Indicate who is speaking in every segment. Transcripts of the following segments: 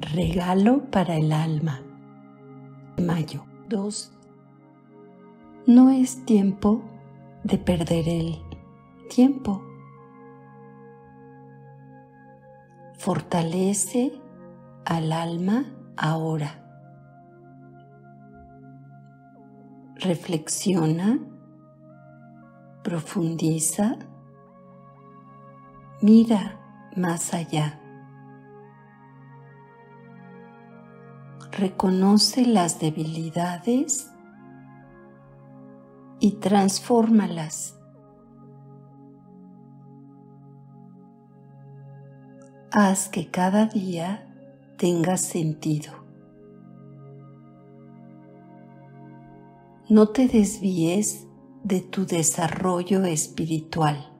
Speaker 1: Regalo para el alma. Mayo 2. No es tiempo de perder el tiempo. Fortalece al alma ahora. Reflexiona, profundiza, mira más allá. Reconoce las debilidades y transfórmalas. Haz que cada día tenga sentido. No te desvíes de tu desarrollo espiritual.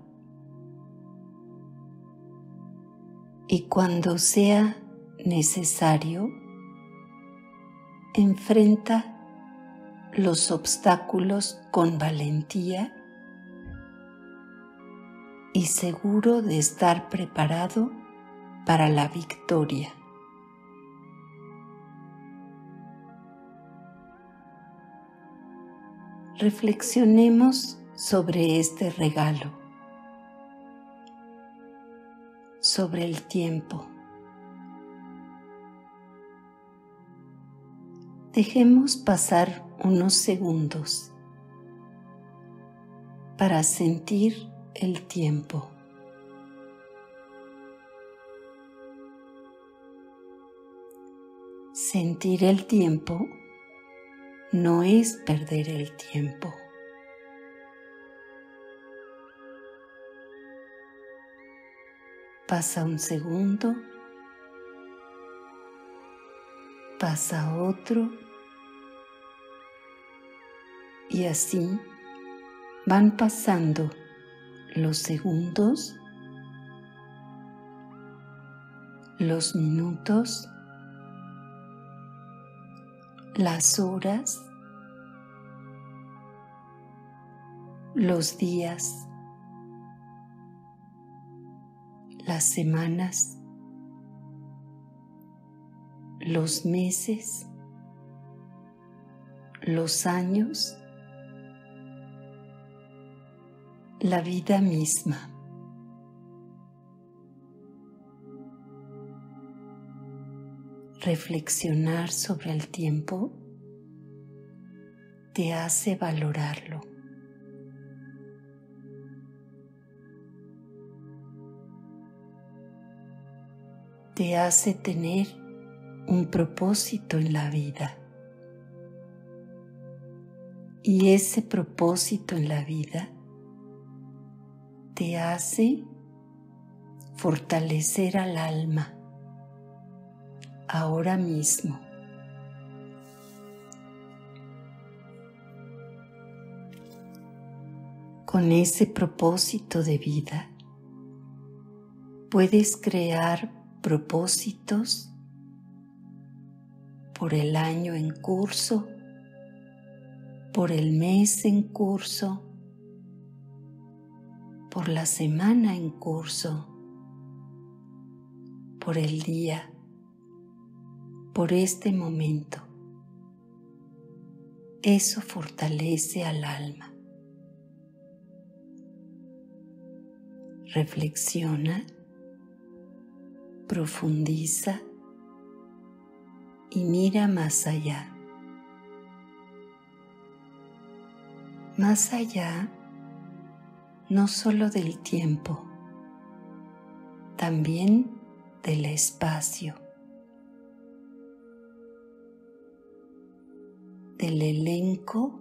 Speaker 1: Y cuando sea necesario, enfrenta los obstáculos con valentía y seguro de estar preparado para la victoria. Reflexionemos sobre este regalo, sobre el tiempo. Dejemos pasar unos segundos para sentir el tiempo. Sentir el tiempo no es perder el tiempo. Pasa un segundo, pasa otro y así van pasando los segundos, los minutos, las horas, los días, las semanas, los meses, los años la vida misma. Reflexionar sobre el tiempo te hace valorarlo. Te hace tener un propósito en la vida. Y ese propósito en la vida te hace fortalecer al alma ahora mismo. Con ese propósito de vida, puedes crear propósitos por el año en curso, por el mes en curso, por la semana en curso, por el día, por este momento. Eso fortalece al alma. Reflexiona, profundiza y mira más allá. Más allá no solo del tiempo, también del espacio, del elenco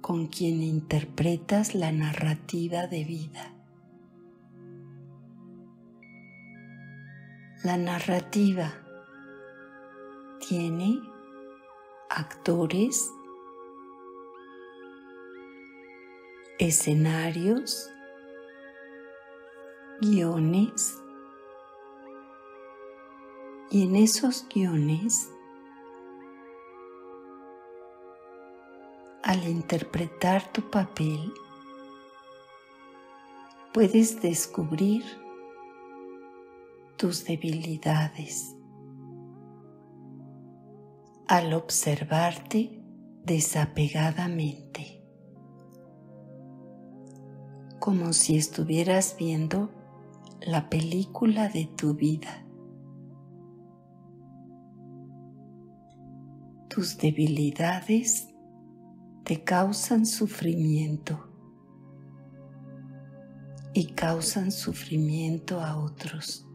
Speaker 1: con quien interpretas la narrativa de vida. La narrativa tiene actores, escenarios, guiones y en esos guiones al interpretar tu papel puedes descubrir tus debilidades, al observarte desapegadamente, como si estuvieras viendo la película de tu vida. Tus debilidades te causan sufrimiento y causan sufrimiento a otros.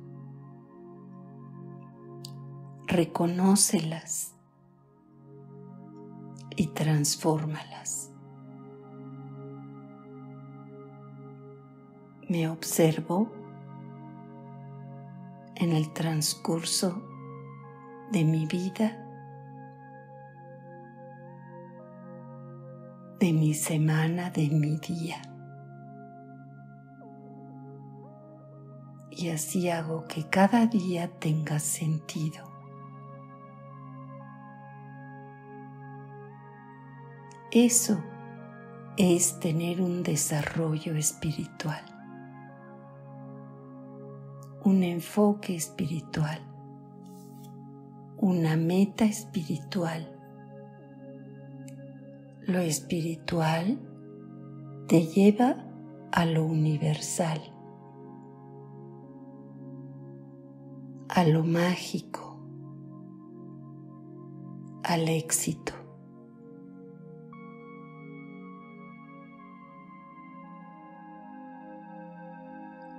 Speaker 1: Reconócelas y transfórmalas. Me observo en el transcurso de mi vida, de mi semana, de mi día. Y así hago que cada día tenga sentido. Eso es tener un desarrollo espiritual, un enfoque espiritual, una meta espiritual. Lo espiritual te lleva a lo universal a lo mágico, al éxito.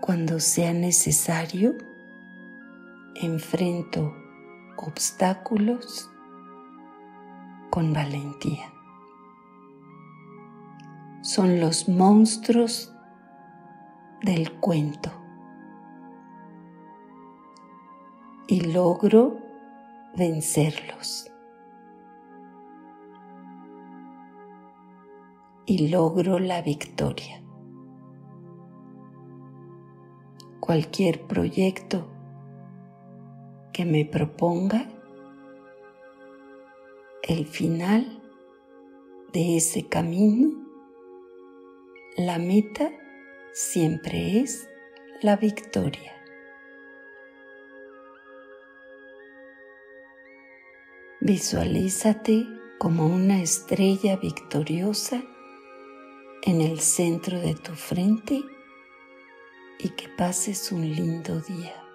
Speaker 1: Cuando sea necesario, enfrento obstáculos con valentía. Son los monstruos del cuento. y logro vencerlos. Y logro la victoria. Cualquier proyecto que me proponga, el final de ese camino, la meta siempre es la victoria. Visualízate como una estrella victoriosa en el centro de tu frente y que pases un lindo día.